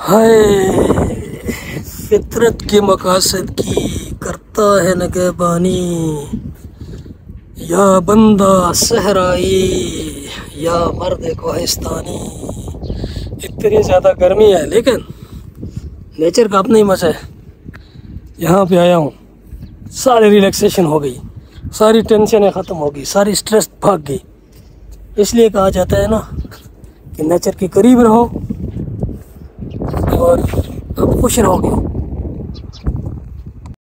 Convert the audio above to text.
हाय। फितरत के मकासद की करता है नगहबानी या बंदा सहराई, या मर्द कोहिस्तानी इतनी ज़्यादा गर्मी है, लेकिन नेचर का अपना ही मज़ा है। यहाँ पे आया हूँ। सारी रिलैक्सेशन हो गई। सारी टेंशनें ख़त्म हो गई। सारी स्ट्रेस भाग गई। इसलिए कहा जाता है ना कि नेचर के करीब रहो। और खुश रहोगे।